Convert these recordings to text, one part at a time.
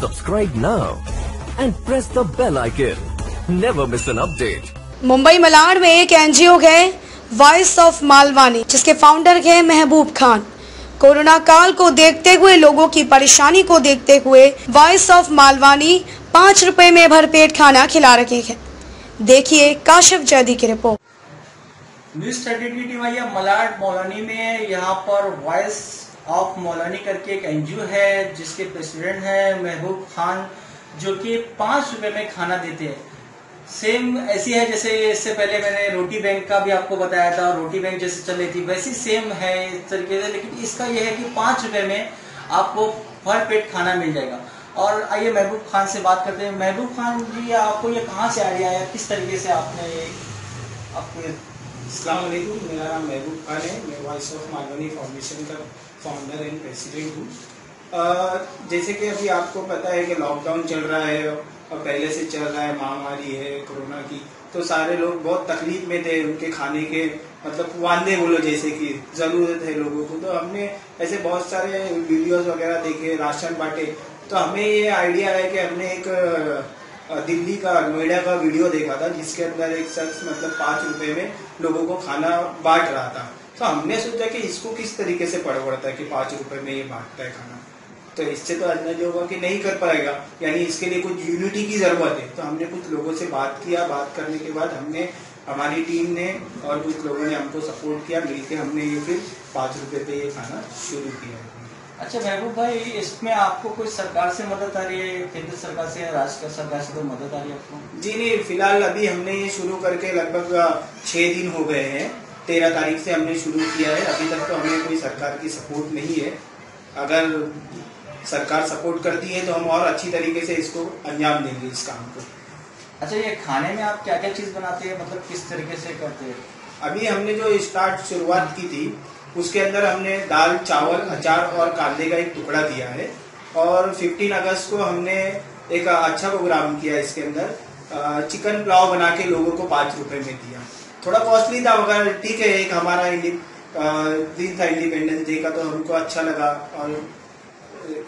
Subscribe now and press the bell icon. Never miss an update. Mumbai Malad में एक NGO है voice of Malvani जिसके founder है महबूब खान कोरोना काल को देखते हुए लोगों की परेशानी को देखते हुए वॉइस ऑफ़ मालवानी पाँच रुपए में भरपेट खाना खिला रही है देखिए काशिफ जैदी की रिपोर्ट न्यूज़ थर्टी की टीम आई है मलाड मौलानी में यहाँ पर वॉइस ऑफ़ मौलानी करके एक एनजीओ है, जिसके प्रेसिडेंट है, महबूब खान, जो कि पाँच रुपए में खाना देते हैं। सेम ऐसी है जैसे इससे पहले मैंने रोटी बैंक का भी आपको बताया था, रोटी बैंक जैसे चल रही थी, वैसी सेम है इस तरीके से, लेकिन इसका यह है कि पाँच रुपए में आपको भर पेट खाना मिल जाएगा। और आइए महबूब खान से बात करते हैं। महबूब खान जी, आपको ये कहाँ से आइडिया आया? किस तरीके से आपने, आपको वालेकुम मेरा नाम महबूब खान है। मैं वॉइस ऑफ़ मालवनी फाउंडेशन का फाउंडर एंड प्रेसिडेंट हूँ। जैसे कि अभी आपको पता है कि लॉकडाउन चल रहा है और पहले से चल रहा है, महामारी है, कोरोना की तो सारे लोग बहुत तकलीफ़ में थे उनके खाने के मतलब वांदे बोलो जैसे कि ज़रूरत है लोगों को। तो हमने ऐसे बहुत सारे वीडियोस वगैरह देखे, राशन बांटे। तो हमें ये आइडिया है कि हमने एक दिल्ली का, नोएडा का वीडियो देखा था, जिसके अंदर एक शख्स मतलब पाँच रुपए में लोगों को खाना बांट रहा था। तो हमने सोचा कि इसको किस तरीके से पड़ पड़ता है कि पाँच रुपए में ये बांटता है खाना। तो इससे तो अंदाज़ा होगा कि नहीं कर पाएगा, यानी इसके लिए कुछ यूनिटी की ज़रूरत है। तो हमने कुछ लोगों से बात किया, बात करने के बाद हमने, हमारी टीम ने और कुछ लोगों ने हमको सपोर्ट किया, मिलके हमने ये फिर पाँच रुपए पे ये खाना शुरू किया। अच्छा महबूब भाई इसमें आपको कोई सरकार से मदद आ रही है केंद्र सरकार से या राज्य सरकार से कोई मदद आ रही है आपको? जी नहीं फ़िलहाल अभी हमने ये शुरू करके लगभग छह दिन हो गए हैं। तेरह तारीख से हमने शुरू किया है। अभी तक तो हमें कोई सरकार की सपोर्ट नहीं है। अगर सरकार सपोर्ट करती है तो हम और अच्छी तरीके से इसको अंजाम देंगे इस काम को। अच्छा ये खाने में आप क्या क्या चीज़ बनाते हैं? मतलब किस तरीके से करते हैं? अभी हमने जो स्टार्ट शुरुआत की थी उसके अंदर हमने दाल, चावल, अचार और कांदे का एक टुकड़ा दिया है। और 15 अगस्त को हमने एक अच्छा प्रोग्राम किया इसके अंदर। चिकन पुलाव बना के लोगों को पाँच रुपए में दिया। थोड़ा कॉस्टली था, मगर ठीक है, एक हमारा दिन था, इंडिपेंडेंस डे का तो हमको अच्छा लगा। और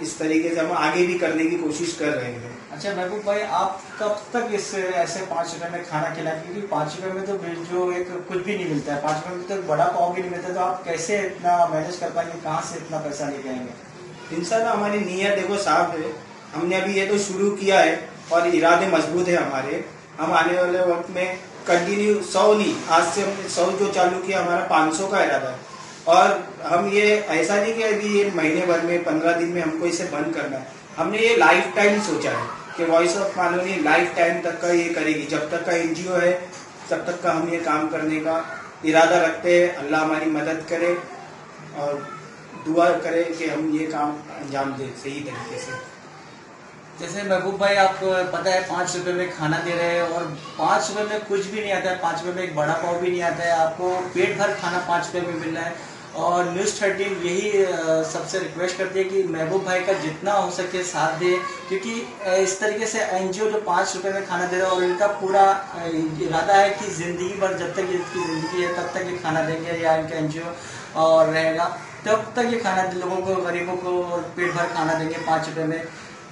इस तरीके से हम आगे भी करने की कोशिश कर रहे हैं। अच्छा महबूब भाई आप कब तक इस ऐसे पाँच रुपए में खाना खिलाए क्योंकि पाँच रुपए में तो जो एक कुछ भी नहीं मिलता है। पाँच रुपए में तो एक बड़ा पाव भी नहीं मिलता तो आप कैसे इतना मैनेज कर पाएँगे? कहाँ से इतना पैसा लेके आएँगे? इंशाल्लाह हमारी नीयत देखो साफ़ है। हमने अभी ये तो शुरू किया है और इरादे मज़बूत है हमारे। हम आने वाले वक्त में कंटिन्यू सौ नहीं आज से हमने सौ जो चालू किया हमारा पाँच सौ का इरादा है। और हम ये, ऐसा नहीं कि अभी ये महीने भर में, पंद्रह दिन में हमको इसे बंद करना है। हमने ये लाइफ टाइम सोचा है कि वॉइस ऑफ़ मानवनी लाइफ टाइम तक का ये करेगी। जब तक का एनजीओ है, तब तक का हम ये काम करने का इरादा रखते हैं। अल्लाह हमारी मदद करे और दुआ करे कि हम ये काम अंजाम दें सही तरीके से। जैसे महबूब भाई आप पता है, पाँच रुपए में खाना दे रहे हैं और पाँच रुपए में कुछ भी नहीं आता है। पाँच रुपए में एक बड़ा पाव भी नहीं आता है। आपको पेट भर खाना पाँच रुपए में मिल रहा है। और न्यूज़ थर्टीन यही सबसे रिक्वेस्ट करती है कि महबूब भाई का जितना हो सके साथ दे, क्योंकि इस तरीके से एनजीओ जो पाँच रुपए में खाना दे रहा है और इनका पूरा इरादा है कि ज़िंदगी भर, जब तक इनकी ज़िंदगी है, तब तक ये खाना देंगे या इनका एनजीओ, और रहेगा। तब तक ये खाना, लोगों को, गरीबों को पेट भर खाना देंगे पाँच रुपए में।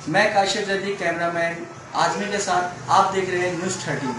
मैं काशिफ जदी कैमरामैन आजमी के साथ आप देख रहे हैं न्यूज़ थर्टीन।